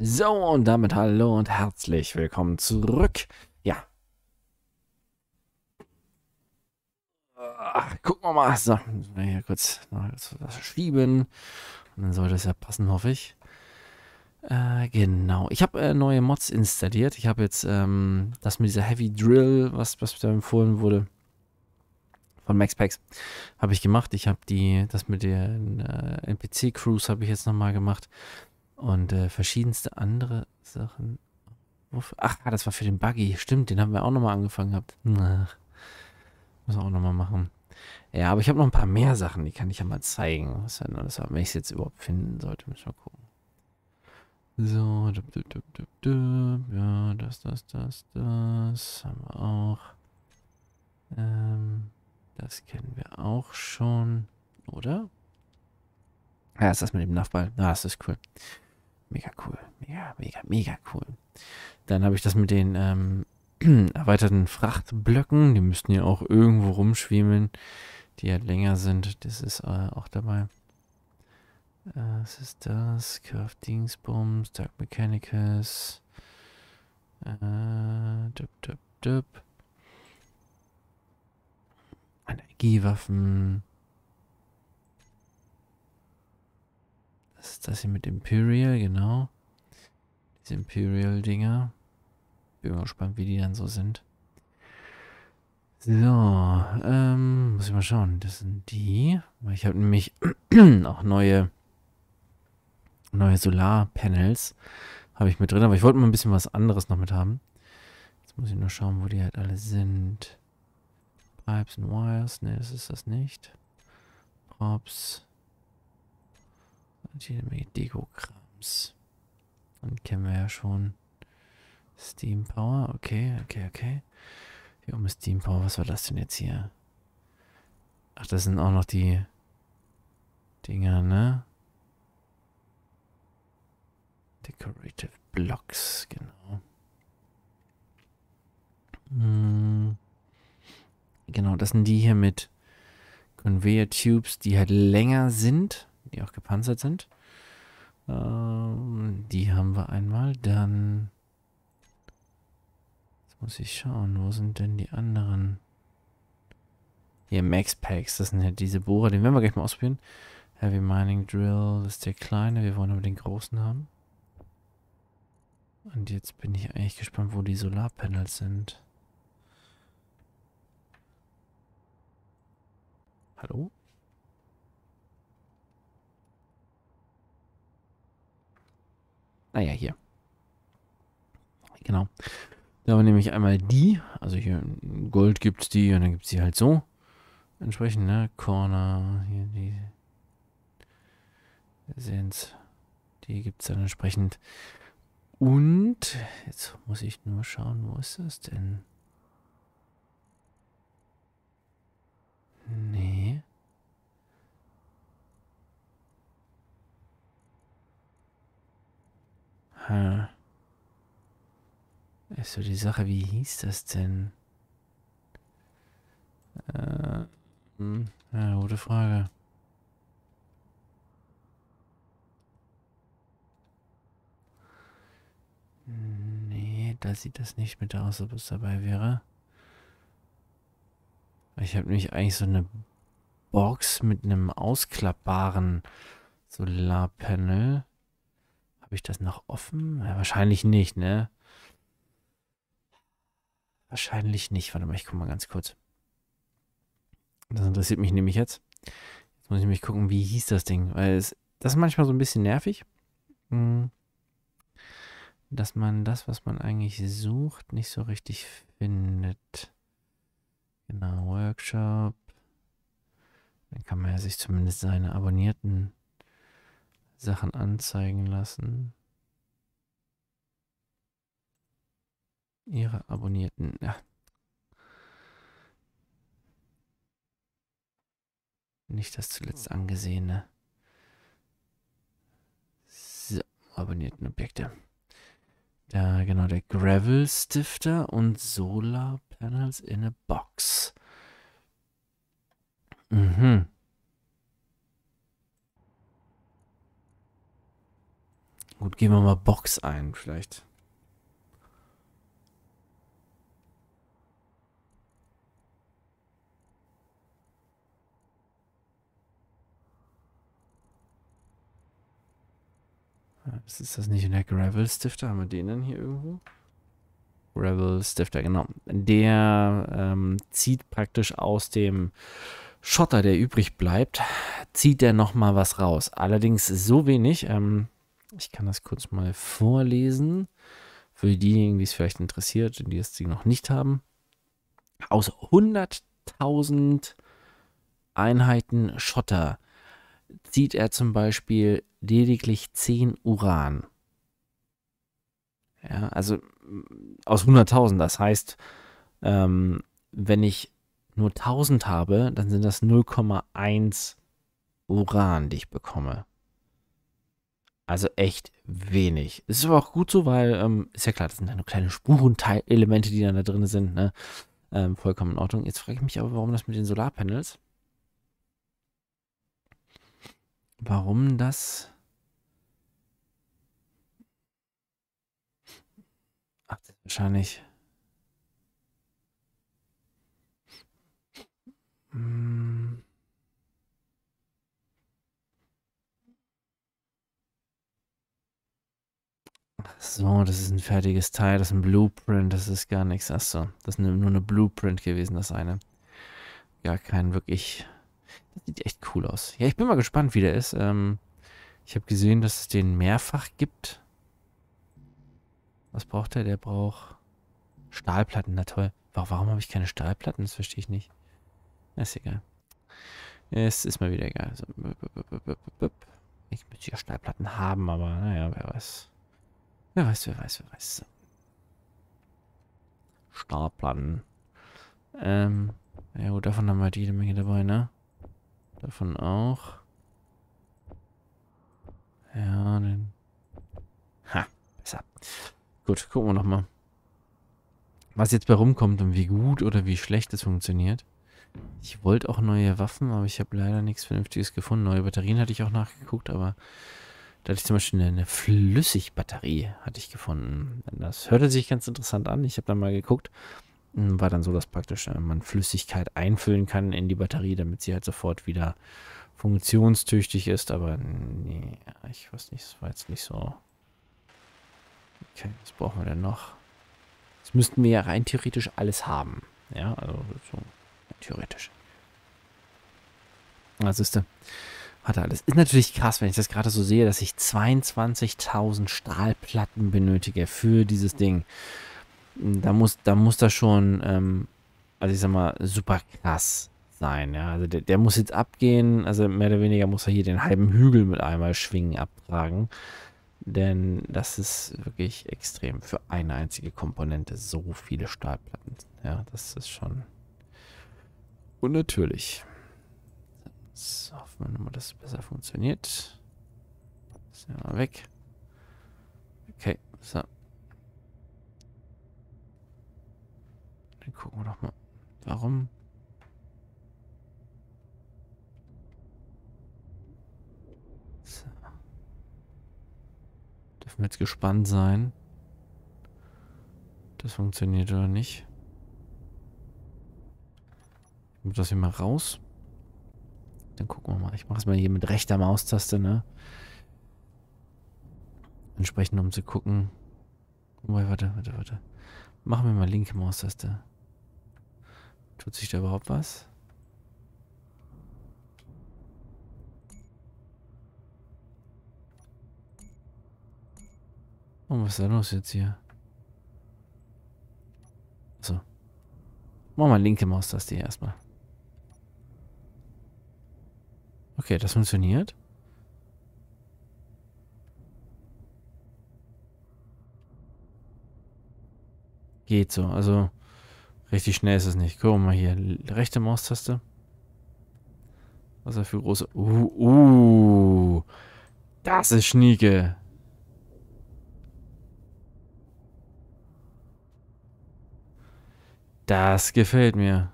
So, und damit hallo und herzlich willkommen zurück. Ja. Ach, gucken wir mal. So, hier kurz noch was schieben. Und dann sollte es ja passen, hoffe ich. Äh, genau. Ich habe äh, neue Mods installiert. Ich habe jetzt ähm, das mit dieser Heavy Drill, was, was da empfohlen wurde, von MaxPacks, habe ich gemacht. Ich habe die, das mit den äh, NPC-Crews habe ich jetzt nochmal gemacht. Und äh, verschiedenste andere Sachen. Ach, das war für den Buggy. Stimmt, den haben wir auch nochmal angefangen gehabt. Ach, müssen auch nochmal machen. Ja, aber ich habe noch ein paar mehr Sachen, die kann ich ja mal zeigen. Was denn alles Wenn ich es jetzt überhaupt finden sollte, müssen wir gucken. So, dup, dup, dup, dup, dup. ja, das, das, das, das haben wir auch. Ähm, das kennen wir auch schon, oder? Ja, ist das mit dem Nachball. Ah, das ist cool. Mega cool. Mega, mega, mega cool. Dann habe ich das mit den ähm, erweiterten Frachtblöcken. Die müssten ja auch irgendwo rumschwimmen, die halt länger sind. Das ist äh, auch dabei. Äh, was ist das? Curve Dingsbums, Dark Mechanicus. Äh, dup, dup, dup. Energiewaffen. Das ist das hier mit Imperial, genau. Diese Imperial-Dinger. Bin mal gespannt, wie die dann so sind. So, ähm, muss ich mal schauen. Das sind die. Ich habe nämlich auch neue, neue Solarpanels. Habe ich mit drin, aber ich wollte mal ein bisschen was anderes noch mit haben. Jetzt muss ich nur schauen, wo die halt alle sind. Pipes and Wires. Ne, das ist das nicht. Props. Und jede Menge Deko-Krams. Dann kennen wir ja schon Steam Power. Okay, okay, okay. Hier oben ist Steam Power. Was war das denn jetzt hier? Ach, das sind auch noch die Dinger, ne? Decorative Blocks, genau. Hm. Genau, das sind die hier mit Conveyor Tubes, die halt länger sind die auch gepanzert sind. Ähm, die haben wir einmal. Dann. Jetzt muss ich schauen, wo sind denn die anderen? Hier, Max Packs, das sind halt diese Bohrer, den werden wir gleich mal ausprobieren. Heavy Mining Drill, das ist der kleine, wir wollen aber den großen haben. Und jetzt bin ich eigentlich gespannt, wo die Solarpanels sind. Hallo? Naja, hier. Genau. Da wir nämlich einmal die, also hier Gold gibt es die und dann gibt es die halt so. Entsprechend, ne? Corner, hier die. Es. Die gibt es dann entsprechend. Und jetzt muss ich nur schauen, wo ist das denn? Nee. Ha. Ist so die Sache, wie hieß das denn? Äh, hm, ja, gute Frage. Nee, da sieht das nicht mit aus, ob es dabei wäre. Ich habe nämlich eigentlich so eine Box mit einem ausklappbaren Solarpanel. Habe ich das noch offen? Ja, wahrscheinlich nicht, ne? Wahrscheinlich nicht. Warte mal, ich gucke mal ganz kurz. Das interessiert mich nämlich jetzt. Jetzt muss ich mich gucken, wie hieß das Ding. Weil es, das ist manchmal so ein bisschen nervig. Hm. Dass man das, was man eigentlich sucht, nicht so richtig findet. Genau, Workshop. Dann kann man ja sich zumindest seine Abonnierten Sachen anzeigen lassen. Ihre Abonnierten. Ja. Nicht das zuletzt angesehene. So, abonnierten Objekte. Da genau der Gravel Stifter und Solar Panels in a Box. Mhm. Gut, gehen wir mal Box ein, vielleicht. Ist das nicht in der Gravel-Stifter? Haben wir den denn hier irgendwo? Gravel-Stifter, genau. Der ähm, zieht praktisch aus dem Schotter, der übrig bleibt, zieht der nochmal was raus. Allerdings so wenig. Ähm, ich kann das kurz mal vorlesen. Für diejenigen, die es vielleicht interessiert und die es noch nicht haben. Aus 100.000 Einheiten Schotter zieht er zum Beispiel lediglich 10 Uran. Ja, also mm, aus 100.000. Das heißt, ähm, wenn ich nur 1000 habe, dann sind das 0,1 Uran, die ich bekomme. Also echt wenig. Es ist aber auch gut so, weil, ähm, ist ja klar, das sind ja nur kleine Spurenelemente, die dann da drin sind, ne? Ähm, vollkommen in Ordnung. Jetzt frage ich mich aber, warum das mit den Solarpanels Warum das? Ach, das wahrscheinlich. Hm. So, das ist ein fertiges Teil, das ist ein Blueprint, das ist gar nichts. Achso, das ist nur eine Blueprint gewesen, das eine. Gar kein wirklich das sieht echt cool aus. Ja, ich bin mal gespannt, wie der ist. Ähm, ich habe gesehen, dass es den mehrfach gibt. Was braucht der? Der braucht Stahlplatten. Na toll. Warum habe ich keine Stahlplatten? Das verstehe ich nicht. ist egal. Es ist mal wieder egal. So, ich müsste ja Stahlplatten haben, aber naja, wer weiß. Wer weiß, wer weiß, wer weiß. Stahlplatten. Ähm, ja gut, davon haben wir halt jede Menge dabei, ne? Davon auch. Ja, den. Ha, besser. Gut, gucken wir nochmal. Was jetzt bei rumkommt und wie gut oder wie schlecht es funktioniert. Ich wollte auch neue Waffen, aber ich habe leider nichts Vernünftiges gefunden. Neue Batterien hatte ich auch nachgeguckt, aber da hatte ich zum Beispiel eine, eine Flüssigbatterie hatte ich gefunden. Das hörte sich ganz interessant an. Ich habe dann mal geguckt war dann so, dass praktisch äh, man Flüssigkeit einfüllen kann in die Batterie, damit sie halt sofort wieder funktionstüchtig ist. Aber nee, ich weiß nicht, das war jetzt nicht so. Okay, was brauchen wir denn noch? Jetzt müssten wir ja rein theoretisch alles haben. Ja, also so theoretisch. Was ist denn? Hat alles. Ist natürlich krass, wenn ich das gerade so sehe, dass ich 22.000 Stahlplatten benötige für dieses Ding da muss, da muss das schon, ähm, also ich sag mal, super krass sein, ja. Also der, der muss jetzt abgehen, also mehr oder weniger muss er hier den halben Hügel mit einmal schwingen abtragen. Denn das ist wirklich extrem für eine einzige Komponente so viele Stahlplatten. Ja, das ist schon unnatürlich. So, hoffen wir nochmal, dass es besser funktioniert. Das ist ja mal weg. Okay, so. Dann gucken wir doch mal. Warum? So. Dürfen wir jetzt gespannt sein. Das funktioniert oder nicht. Ich muss das hier mal raus. Dann gucken wir mal. Ich mache es mal hier mit rechter Maustaste, ne? Entsprechend, um zu gucken. Oh, warte, warte, warte. Machen wir mal linke Maustaste. Tut sich da überhaupt was? Oh, was ist da los jetzt hier? So. Machen wir linke Maustaste hier erstmal. Okay, das funktioniert. Geht so, also Richtig schnell ist es nicht. Wir mal hier. Rechte Maustaste. Was ist für große... Uh, uh. Das ist Schnieke. Das gefällt mir.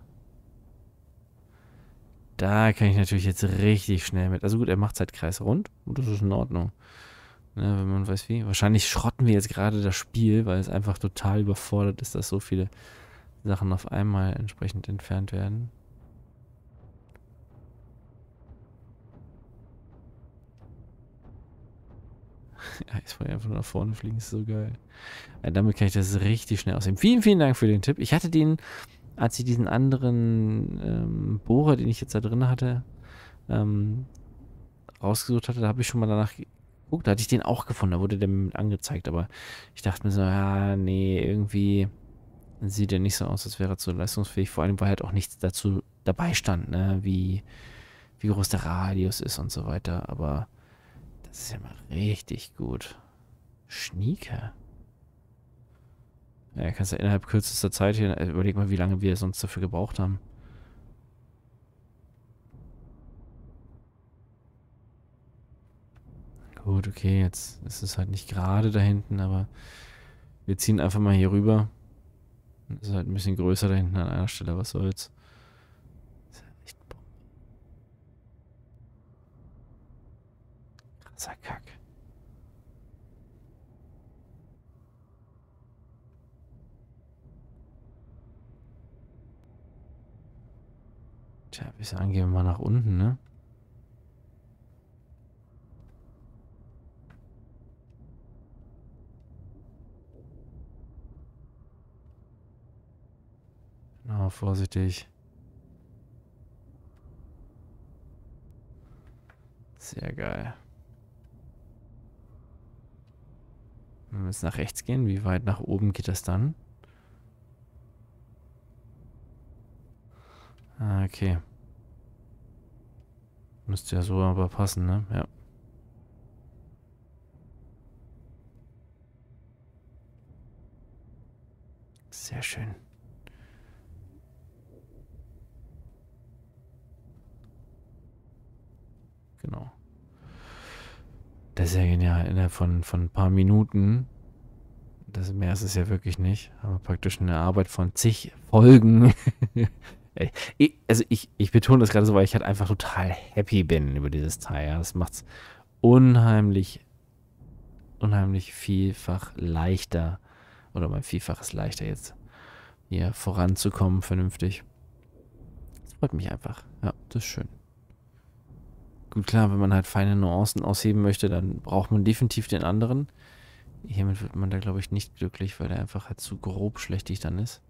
Da kann ich natürlich jetzt richtig schnell mit. Also gut, er macht Zeitkreis rund. Und das ist in Ordnung. Ne, wenn man weiß wie. Wahrscheinlich schrotten wir jetzt gerade das Spiel, weil es einfach total überfordert ist, dass so viele Sachen auf einmal entsprechend entfernt werden. ja, jetzt wollte ich einfach nach vorne fliegen, ist so geil. Ja, damit kann ich das richtig schnell aussehen. Vielen, vielen Dank für den Tipp. Ich hatte den, als ich diesen anderen ähm, Bohrer, den ich jetzt da drin hatte, ähm, rausgesucht hatte, da habe ich schon mal danach geguckt. Da hatte ich den auch gefunden, da wurde der mit angezeigt, aber ich dachte mir so, ja, nee, irgendwie sieht der nicht so aus, als wäre er zu leistungsfähig. Vor allem, weil halt auch nichts dazu dabei stand, ne, wie, wie groß der Radius ist und so weiter. Aber das ist ja mal richtig gut. Schnieke. Ja, kannst ja innerhalb kürzester Zeit hier, äh, überleg mal, wie lange wir sonst dafür gebraucht haben. Gut, okay, jetzt ist es halt nicht gerade da hinten, aber wir ziehen einfach mal hier rüber. Das ist halt ein bisschen größer da hinten an einer Stelle, was soll's. Krasser Kack. Tja, bis sagen, gehen wir mal nach unten, ne? Na, vorsichtig. Sehr geil. Wenn wir jetzt nach rechts gehen, wie weit nach oben geht das dann? Ah, okay. Müsste ja so aber passen, ne? Ja. Sehr schön. Genau. Das ist ja genial. Innerhalb von, von ein paar Minuten, das mehr ist es ja wirklich nicht, aber praktisch eine Arbeit von zig Folgen. ich, also ich, ich betone das gerade so, weil ich halt einfach total happy bin über dieses Teil. Ja. Das macht es unheimlich, unheimlich vielfach leichter, oder mein Vielfaches leichter jetzt, hier voranzukommen vernünftig. Das freut mich einfach. Ja, das ist schön. Gut, klar, wenn man halt feine Nuancen ausheben möchte, dann braucht man definitiv den anderen. Hiermit wird man da, glaube ich, nicht glücklich, weil der einfach halt zu grob schlechtig dann ist.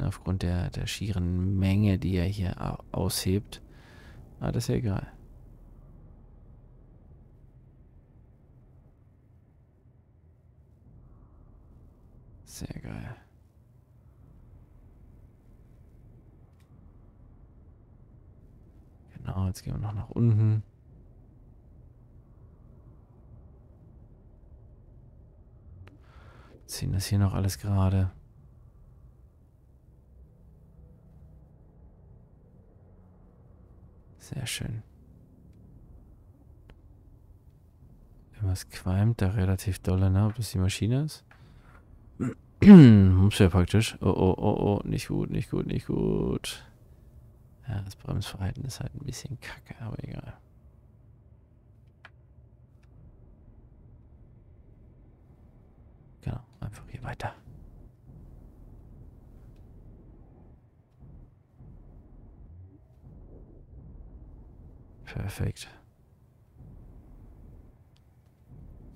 Aufgrund der, der schieren Menge, die er hier aushebt. Aber das ist ja egal. Sehr geil. Genau, jetzt gehen wir noch nach unten. Ziehen das hier noch alles gerade. Sehr schön. Irgendwas qualmt da relativ doll, ne? Ob das die Maschine ist? Muss ja praktisch. Oh, oh, oh, oh. Nicht gut, nicht gut, nicht gut. Ja, das Bremsverhalten ist halt ein bisschen kacke, aber egal. Genau, einfach hier weiter. Perfekt.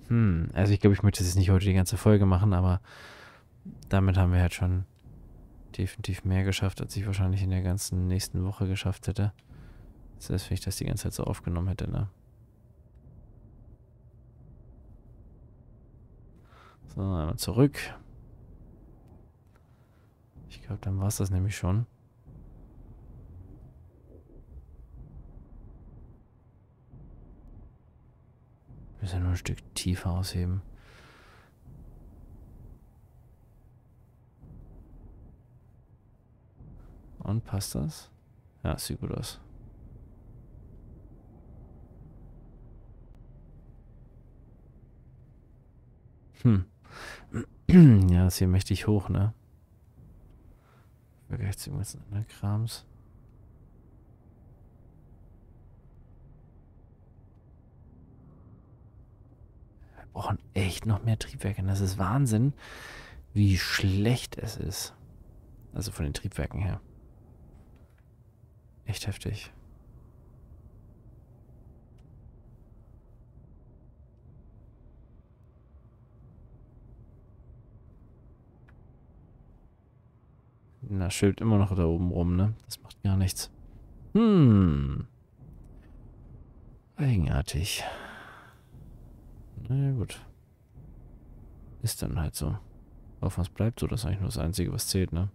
Hm, also ich glaube, ich möchte jetzt nicht heute die ganze Folge machen, aber damit haben wir halt schon definitiv mehr geschafft, als ich wahrscheinlich in der ganzen nächsten Woche geschafft hätte. Selbst wenn ich das die ganze Zeit so aufgenommen hätte, ne? So, einmal zurück. Ich glaube, dann war es das nämlich schon. Wir müssen nur ein Stück tiefer ausheben. Und passt das? Ja, sieht gut aus. Hm. ja, das hier mächtig hoch, ne? Vergleicht sich mit anderen Krams. Brauchen echt noch mehr Triebwerke. Das ist Wahnsinn, wie schlecht es ist. Also von den Triebwerken her. Echt heftig. Na, schwebt immer noch da oben rum, ne? Das macht gar nichts. Hm. Eigenartig. Na ja, gut. Ist dann halt so. Auf was bleibt so, das ist eigentlich nur das Einzige, was zählt, ne?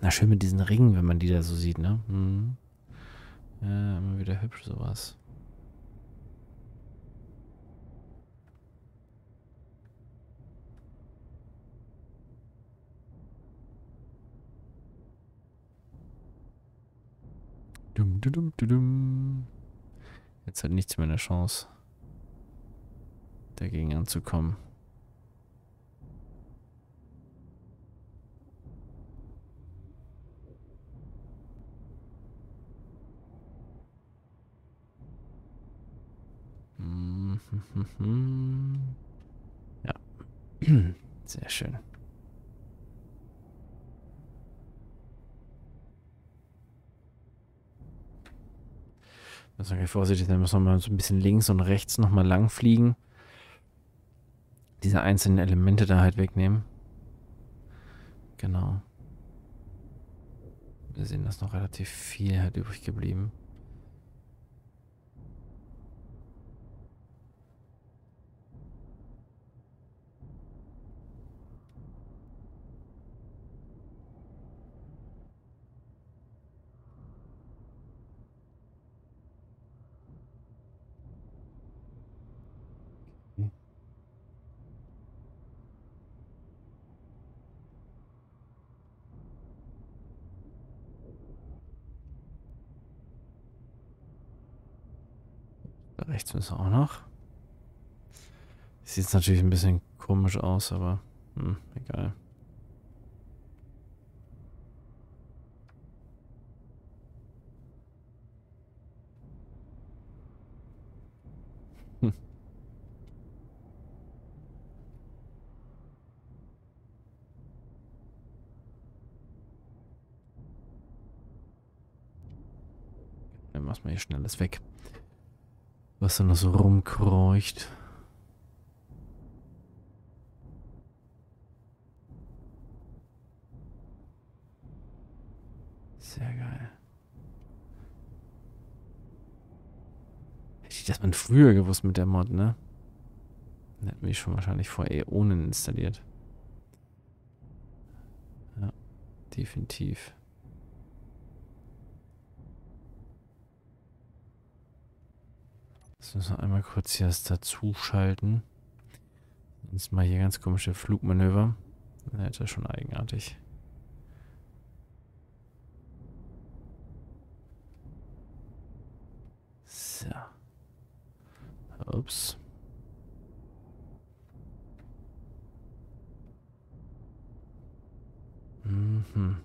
Na, schön mit diesen Ringen, wenn man die da so sieht, ne? Hm. Ja, immer wieder hübsch sowas. Dum, dum, dum, dum. Jetzt hat nichts mehr eine Chance, dagegen anzukommen. Ja. Sehr schön. Müssen wir vorsichtig sein, müssen wir mal so ein bisschen links und rechts nochmal lang fliegen. Diese einzelnen Elemente da halt wegnehmen. Genau. Wir sehen, dass noch relativ viel halt übrig geblieben. Rechts müssen wir auch noch. Sieht natürlich ein bisschen komisch aus, aber hm, egal. Hm. Dann du mal hier schnell das weg was da noch so rumkreucht. Sehr geil. Hätte ich das mal früher gewusst mit der Mod, ne? Dann hätten wir schon wahrscheinlich vor Äonen installiert. Ja, definitiv. Müssen wir einmal kurz hier das dazu schalten. Sonst mal hier ganz komische Flugmanöver. Das ist schon eigenartig. So. Ups. Mhm.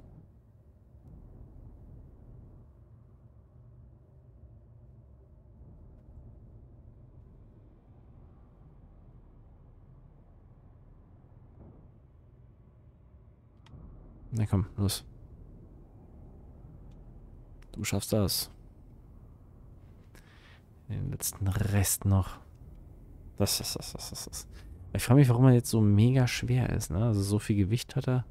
Na komm, los. Du schaffst das. Den letzten Rest noch. Das, das, das, das, das. das. Ich frage mich, warum er jetzt so mega schwer ist, ne? Also so viel Gewicht hat er.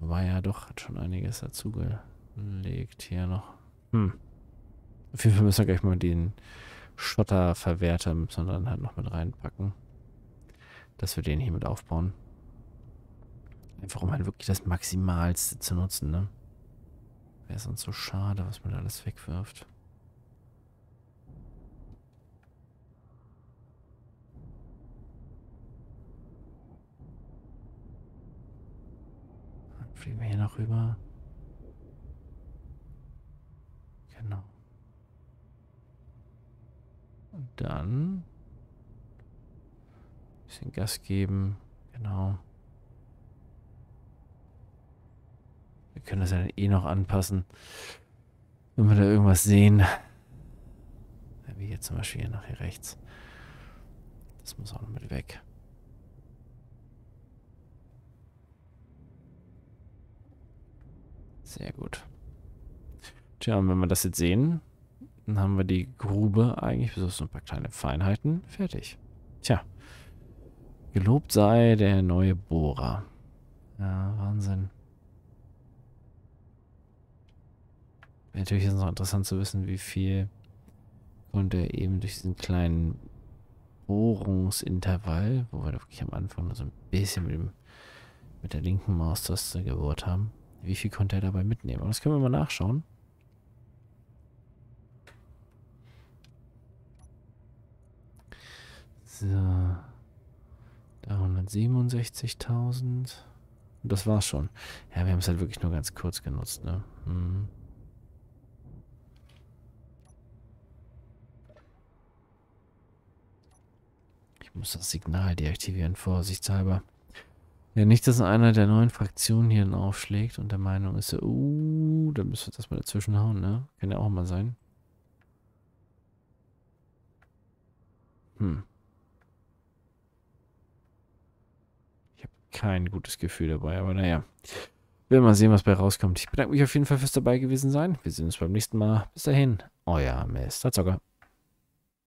War ja doch, hat schon einiges dazugelegt hier noch. Hm. Auf jeden Fall müssen wir gleich mal den Schotterverwerter dann halt noch mit reinpacken. Dass wir den hier mit aufbauen. Einfach um halt wirklich das Maximalste zu nutzen, ne? Wäre sonst so schade, was man da alles wegwirft. Dann fliegen wir hier noch rüber. Genau. Und dann ein bisschen Gas geben. Genau. Wir können das ja eh noch anpassen. Wenn wir da irgendwas sehen. Wie hier zum Beispiel hier nach hier rechts. Das muss auch noch mit weg. Sehr gut. Tja, und wenn wir das jetzt sehen, dann haben wir die Grube eigentlich, bis auf so ein paar kleine Feinheiten, fertig. Tja. Gelobt sei der neue Bohrer. Ja, Wahnsinn. Natürlich ist es noch interessant zu wissen, wie viel konnte er eben durch diesen kleinen Bohrungsintervall, wo wir wirklich am Anfang nur so ein bisschen mit, dem, mit der linken Maustaste gebohrt haben, wie viel konnte er dabei mitnehmen? Und das können wir mal nachschauen. So. Da 167.000. Das war's schon. Ja, wir haben es halt wirklich nur ganz kurz genutzt, ne? Hm. Muss das Signal deaktivieren, vorsichtshalber. Ja, nicht, dass einer der neuen Fraktionen hier dann aufschlägt und der Meinung ist, uh, da müssen wir das mal dazwischen hauen, ne? Kann ja auch mal sein. Hm. Ich habe kein gutes Gefühl dabei, aber naja. Will mal sehen, was bei rauskommt. Ich bedanke mich auf jeden Fall fürs dabei gewesen sein. Wir sehen uns beim nächsten Mal. Bis dahin, euer Mr. Zocker.